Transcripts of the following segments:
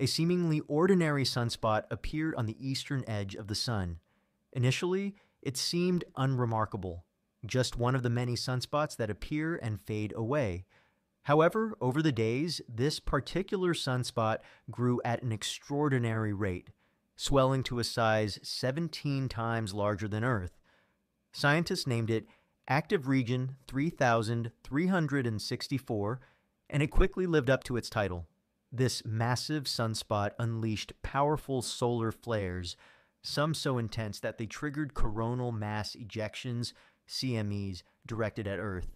a seemingly ordinary sunspot appeared on the eastern edge of the sun. Initially, it seemed unremarkable, just one of the many sunspots that appear and fade away. However, over the days, this particular sunspot grew at an extraordinary rate, swelling to a size 17 times larger than Earth. Scientists named it Active Region 3364, and it quickly lived up to its title. This massive sunspot unleashed powerful solar flares, some so intense that they triggered coronal mass ejections, CMEs, directed at Earth.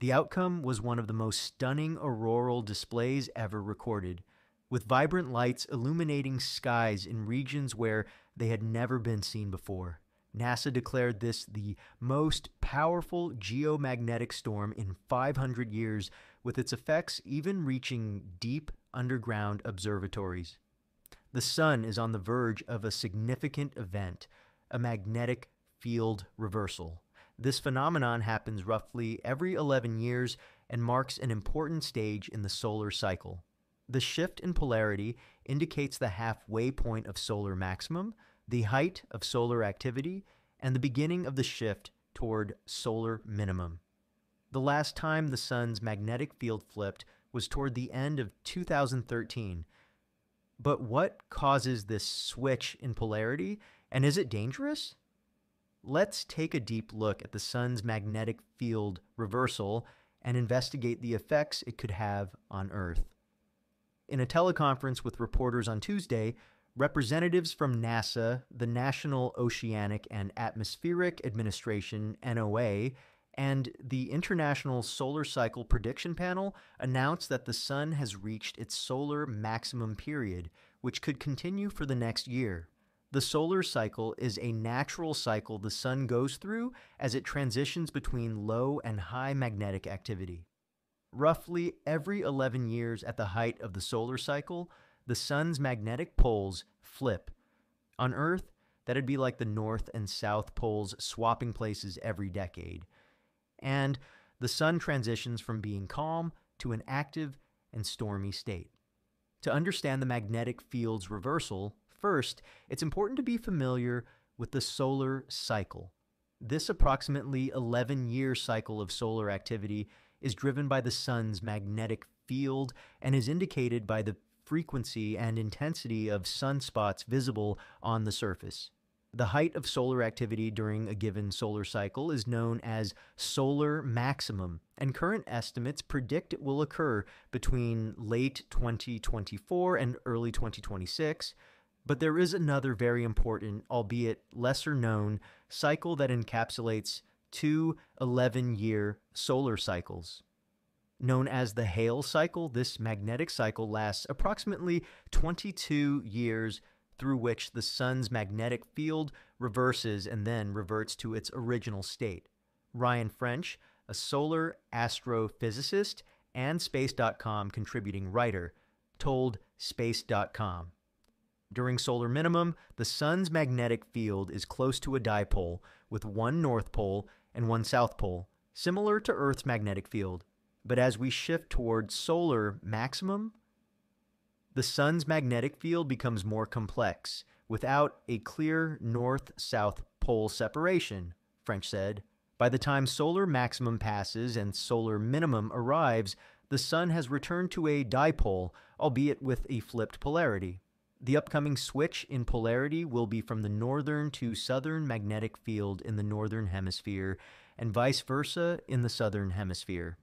The outcome was one of the most stunning auroral displays ever recorded, with vibrant lights illuminating skies in regions where they had never been seen before. NASA declared this the most powerful geomagnetic storm in 500 years, with its effects even reaching deep underground observatories. The Sun is on the verge of a significant event, a magnetic field reversal. This phenomenon happens roughly every 11 years and marks an important stage in the solar cycle. The shift in polarity indicates the halfway point of solar maximum, the height of solar activity, and the beginning of the shift toward solar minimum. The last time the sun's magnetic field flipped was toward the end of 2013. But what causes this switch in polarity, and is it dangerous? Let's take a deep look at the sun's magnetic field reversal and investigate the effects it could have on Earth. In a teleconference with reporters on Tuesday, representatives from NASA, the National Oceanic and Atmospheric Administration, NOAA, and the International Solar Cycle Prediction Panel announced that the Sun has reached its solar maximum period, which could continue for the next year. The solar cycle is a natural cycle the Sun goes through as it transitions between low and high magnetic activity. Roughly every 11 years at the height of the solar cycle, the Sun's magnetic poles flip. On Earth, that'd be like the North and South poles swapping places every decade and the sun transitions from being calm to an active and stormy state. To understand the magnetic field's reversal, first, it's important to be familiar with the solar cycle. This approximately 11 year cycle of solar activity is driven by the sun's magnetic field and is indicated by the frequency and intensity of sunspots visible on the surface. The height of solar activity during a given solar cycle is known as solar maximum, and current estimates predict it will occur between late 2024 and early 2026. But there is another very important, albeit lesser known, cycle that encapsulates two 11 year solar cycles. Known as the Hale cycle, this magnetic cycle lasts approximately 22 years through which the sun's magnetic field reverses and then reverts to its original state. Ryan French, a solar astrophysicist and Space.com contributing writer, told Space.com. During solar minimum, the sun's magnetic field is close to a dipole with one north pole and one south pole, similar to Earth's magnetic field. But as we shift toward solar maximum, the sun's magnetic field becomes more complex without a clear north south pole separation, French said. By the time solar maximum passes and solar minimum arrives, the sun has returned to a dipole, albeit with a flipped polarity. The upcoming switch in polarity will be from the northern to southern magnetic field in the northern hemisphere, and vice versa in the southern hemisphere.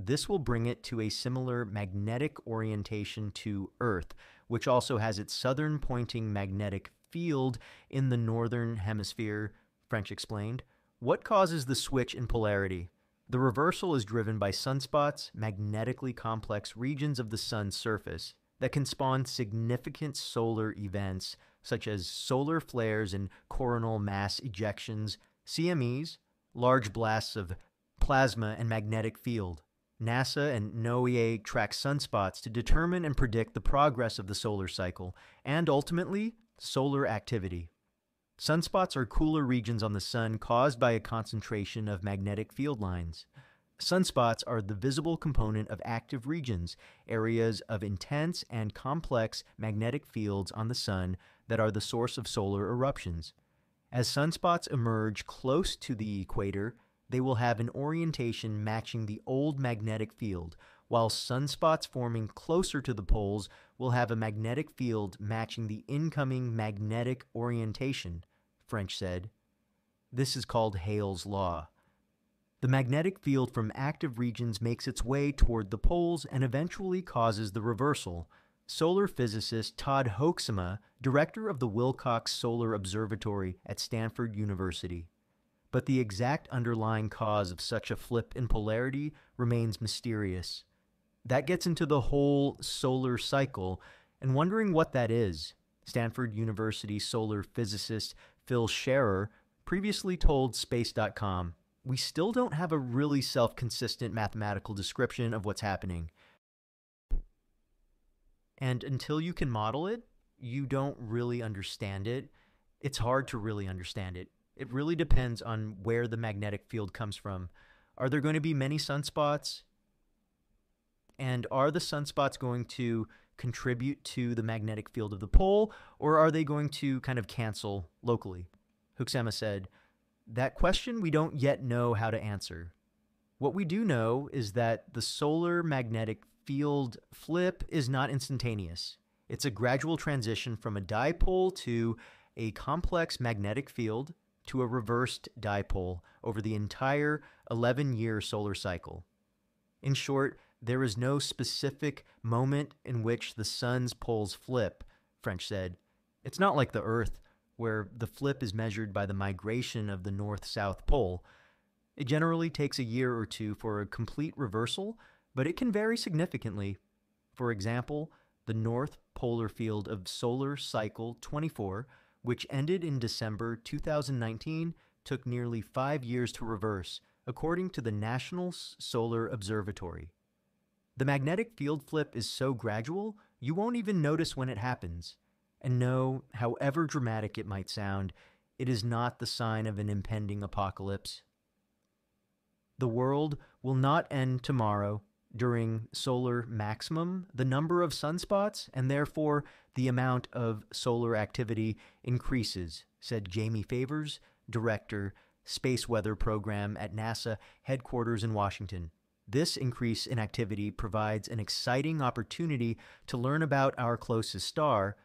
This will bring it to a similar magnetic orientation to Earth, which also has its southern pointing magnetic field in the northern hemisphere, French explained. What causes the switch in polarity? The reversal is driven by sunspots, magnetically complex regions of the sun's surface that can spawn significant solar events such as solar flares and coronal mass ejections, CMEs, large blasts of plasma and magnetic field. NASA and NOAA track sunspots to determine and predict the progress of the solar cycle and ultimately solar activity. Sunspots are cooler regions on the sun caused by a concentration of magnetic field lines. Sunspots are the visible component of active regions, areas of intense and complex magnetic fields on the sun that are the source of solar eruptions. As sunspots emerge close to the equator, they will have an orientation matching the old magnetic field, while sunspots forming closer to the poles will have a magnetic field matching the incoming magnetic orientation, French said. This is called Hale's Law. The magnetic field from active regions makes its way toward the poles and eventually causes the reversal. Solar physicist Todd Hoeksema, director of the Wilcox Solar Observatory at Stanford University. But the exact underlying cause of such a flip in polarity remains mysterious. That gets into the whole solar cycle, and wondering what that is, Stanford University solar physicist Phil Scherrer previously told Space.com we still don't have a really self consistent mathematical description of what's happening. And until you can model it, you don't really understand it. It's hard to really understand it. It really depends on where the magnetic field comes from. Are there going to be many sunspots? And are the sunspots going to contribute to the magnetic field of the pole, or are they going to kind of cancel locally? Hoeksema said, that question we don't yet know how to answer. What we do know is that the solar magnetic field flip is not instantaneous. It's a gradual transition from a dipole to a complex magnetic field to a reversed dipole over the entire 11 year solar cycle. In short, there is no specific moment in which the sun's poles flip, French said. It's not like the Earth, where the flip is measured by the migration of the north south pole. It generally takes a year or two for a complete reversal, but it can vary significantly. For example, the north polar field of Solar Cycle 24, which ended in December 2019, took nearly five years to reverse, according to the National Solar Observatory. The magnetic field flip is so gradual, you won't even notice when it happens. And no, however dramatic it might sound, it is not the sign of an impending apocalypse. The world will not end tomorrow during solar maximum. The number of sunspots and therefore the amount of solar activity increases, said Jamie Favors, Director, Space Weather Program at NASA headquarters in Washington. This increase in activity provides an exciting opportunity to learn about our closest star,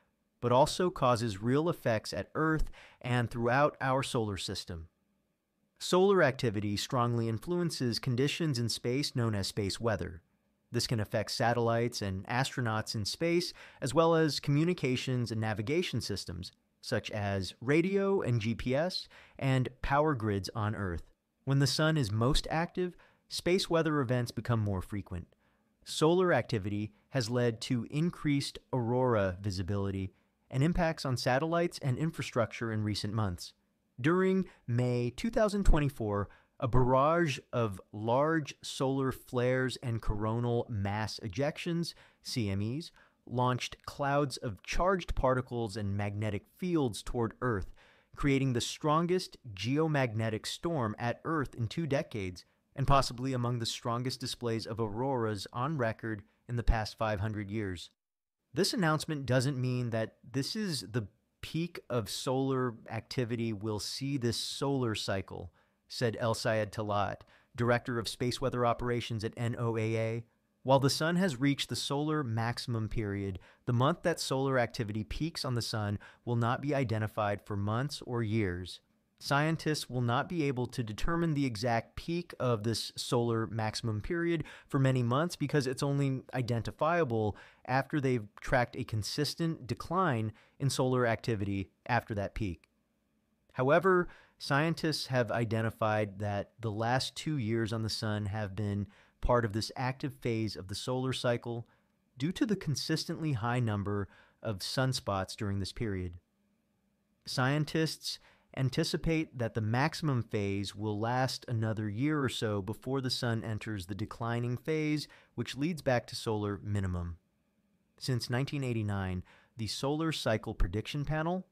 but also causes real effects at Earth and throughout our solar system. Solar activity strongly influences conditions in space known as space weather. This can affect satellites and astronauts in space, as well as communications and navigation systems, such as radio and GPS, and power grids on Earth. When the sun is most active, space weather events become more frequent. Solar activity has led to increased aurora visibility and impacts on satellites and infrastructure in recent months. During May 2024, a barrage of large solar flares and coronal mass ejections, CMEs, launched clouds of charged particles and magnetic fields toward Earth, creating the strongest geomagnetic storm at Earth in two decades, and possibly among the strongest displays of auroras on record in the past 500 years. This announcement doesn't mean that this is the peak of solar activity we'll see this solar cycle, said El Sayed Talaat, director of space weather operations at NOAA. While the sun has reached the solar maximum period, the month that solar activity peaks on the sun will not be identified for months or years scientists will not be able to determine the exact peak of this solar maximum period for many months because it's only identifiable after they've tracked a consistent decline in solar activity after that peak. However, scientists have identified that the last two years on the sun have been part of this active phase of the solar cycle due to the consistently high number of sunspots during this period. Scientists anticipate that the maximum phase will last another year or so before the sun enters the declining phase, which leads back to solar minimum. Since 1989, the Solar Cycle Prediction Panel,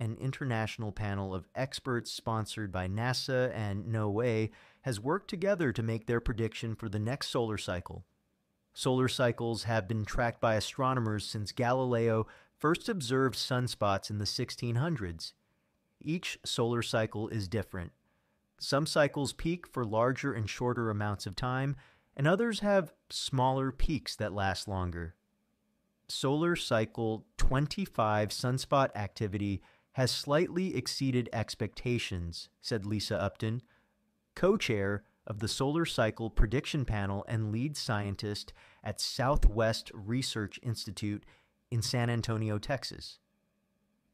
an international panel of experts sponsored by NASA and NOAA has worked together to make their prediction for the next solar cycle. Solar cycles have been tracked by astronomers since Galileo first observed sunspots in the 1600s. Each solar cycle is different. Some cycles peak for larger and shorter amounts of time, and others have smaller peaks that last longer. Solar cycle 25 sunspot activity has slightly exceeded expectations, said Lisa Upton, co chair of the Solar Cycle Prediction Panel and lead scientist at Southwest Research Institute in San Antonio, Texas.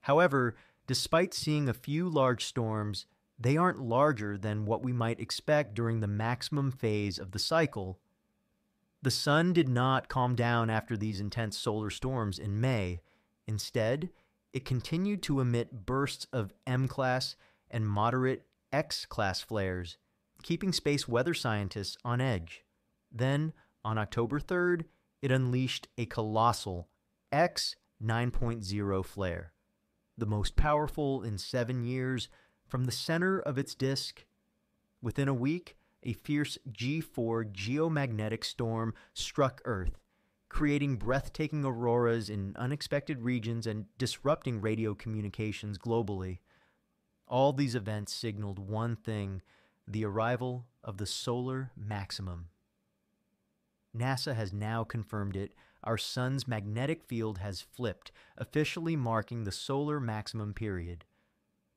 However, despite seeing a few large storms, they aren't larger than what we might expect during the maximum phase of the cycle. The sun did not calm down after these intense solar storms in May. Instead, it continued to emit bursts of M class and moderate X class flares, keeping space weather scientists on edge. Then, on October 3rd, it unleashed a colossal X 9.0 flare, the most powerful in seven years from the center of its disk. Within a week, a fierce G4 geomagnetic storm struck Earth, creating breathtaking auroras in unexpected regions and disrupting radio communications globally. All these events signaled one thing the arrival of the solar maximum. NASA has now confirmed it. Our sun's magnetic field has flipped, officially marking the solar maximum period.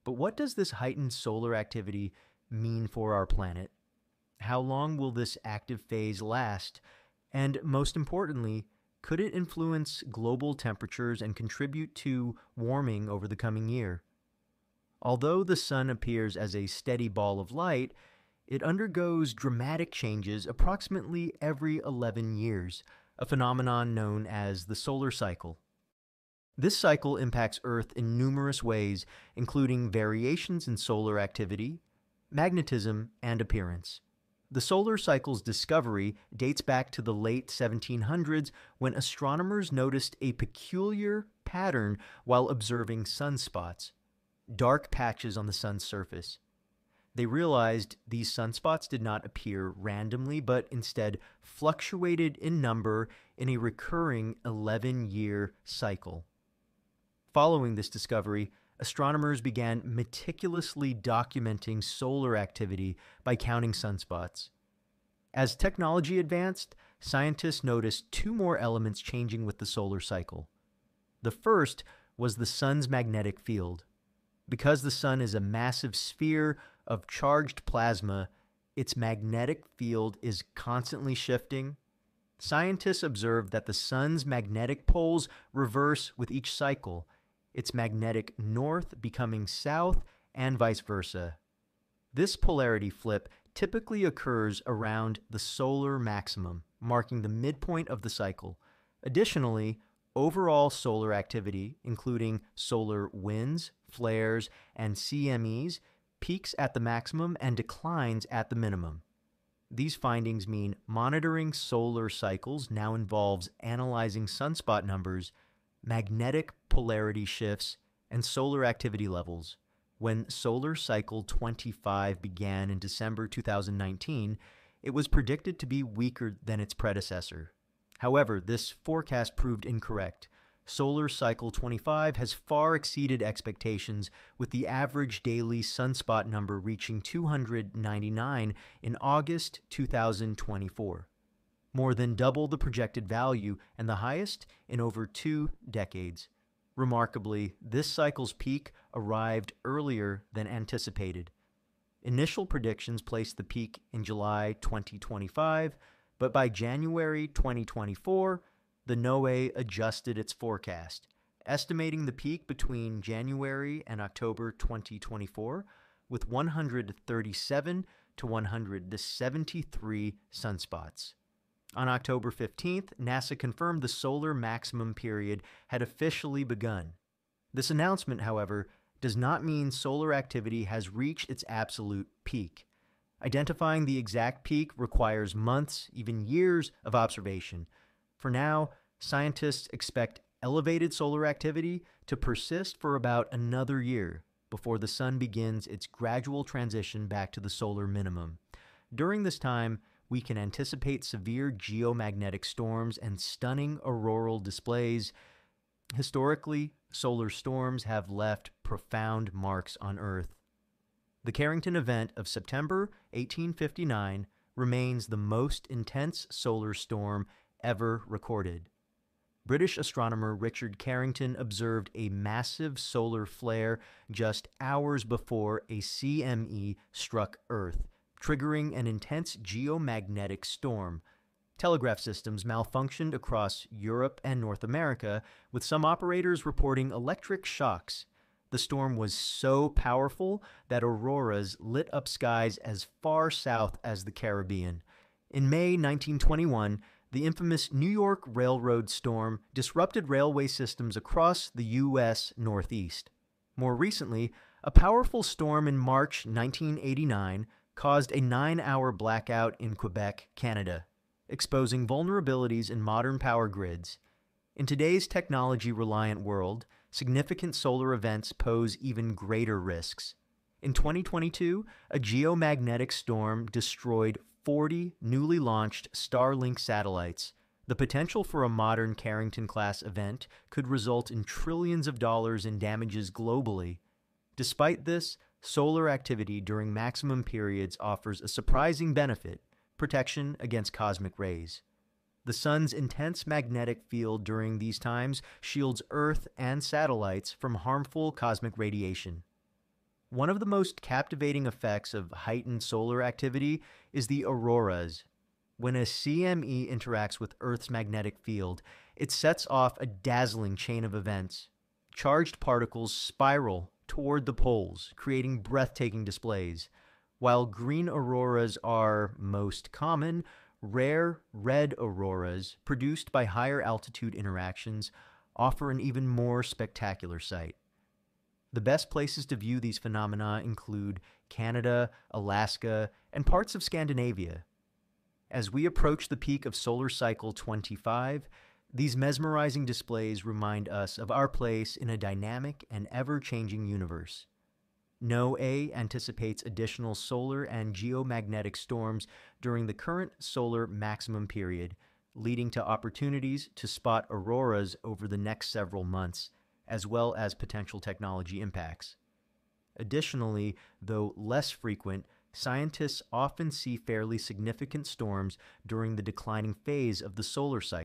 But what does this heightened solar activity mean for our planet? How long will this active phase last? And most importantly, could it influence global temperatures and contribute to warming over the coming year? Although the sun appears as a steady ball of light, it undergoes dramatic changes approximately every 11 years, a phenomenon known as the solar cycle. This cycle impacts Earth in numerous ways, including variations in solar activity, magnetism, and appearance. The solar cycle's discovery dates back to the late 1700s when astronomers noticed a peculiar pattern while observing sunspots, dark patches on the sun's surface. They realized these sunspots did not appear randomly, but instead fluctuated in number in a recurring 11 year cycle. Following this discovery, astronomers began meticulously documenting solar activity by counting sunspots. As technology advanced, scientists noticed two more elements changing with the solar cycle. The first was the sun's magnetic field. Because the sun is a massive sphere of charged plasma, its magnetic field is constantly shifting. Scientists observed that the sun's magnetic poles reverse with each cycle, its magnetic north becoming south, and vice versa. This polarity flip typically occurs around the solar maximum, marking the midpoint of the cycle. Additionally, overall solar activity, including solar winds, flares, and CMEs, peaks at the maximum and declines at the minimum. These findings mean monitoring solar cycles now involves analyzing sunspot numbers magnetic polarity shifts, and solar activity levels. When Solar Cycle 25 began in December 2019, it was predicted to be weaker than its predecessor. However, this forecast proved incorrect. Solar Cycle 25 has far exceeded expectations, with the average daily sunspot number reaching 299 in August 2024 more than double the projected value and the highest in over two decades. Remarkably, this cycle's peak arrived earlier than anticipated. Initial predictions placed the peak in July 2025, but by January 2024, the NOAA adjusted its forecast, estimating the peak between January and October 2024 with 137 to 173 sunspots. On October 15th, NASA confirmed the solar maximum period had officially begun. This announcement, however, does not mean solar activity has reached its absolute peak. Identifying the exact peak requires months, even years of observation. For now, scientists expect elevated solar activity to persist for about another year before the sun begins its gradual transition back to the solar minimum. During this time, we can anticipate severe geomagnetic storms and stunning auroral displays. Historically, solar storms have left profound marks on Earth. The Carrington event of September 1859 remains the most intense solar storm ever recorded. British astronomer Richard Carrington observed a massive solar flare just hours before a CME struck Earth, triggering an intense geomagnetic storm. Telegraph systems malfunctioned across Europe and North America, with some operators reporting electric shocks. The storm was so powerful that auroras lit up skies as far south as the Caribbean. In May 1921, the infamous New York Railroad storm disrupted railway systems across the U.S. Northeast. More recently, a powerful storm in March 1989 caused a nine hour blackout in Quebec, Canada, exposing vulnerabilities in modern power grids. In today's technology reliant world, significant solar events pose even greater risks. In 2022, a geomagnetic storm destroyed 40 newly launched Starlink satellites. The potential for a modern Carrington class event could result in trillions of dollars in damages globally. Despite this, solar activity during maximum periods offers a surprising benefit protection against cosmic rays. The sun's intense magnetic field during these times shields Earth and satellites from harmful cosmic radiation. One of the most captivating effects of heightened solar activity is the auroras. When a CME interacts with Earth's magnetic field, it sets off a dazzling chain of events. Charged particles spiral toward the poles, creating breathtaking displays. While green auroras are most common, rare red auroras, produced by higher altitude interactions, offer an even more spectacular sight. The best places to view these phenomena include Canada, Alaska, and parts of Scandinavia. As we approach the peak of solar cycle 25, these mesmerizing displays remind us of our place in a dynamic and ever changing universe. NOAA anticipates additional solar and geomagnetic storms during the current solar maximum period, leading to opportunities to spot auroras over the next several months as well as potential technology impacts. Additionally, though less frequent, scientists often see fairly significant storms during the declining phase of the solar cycle.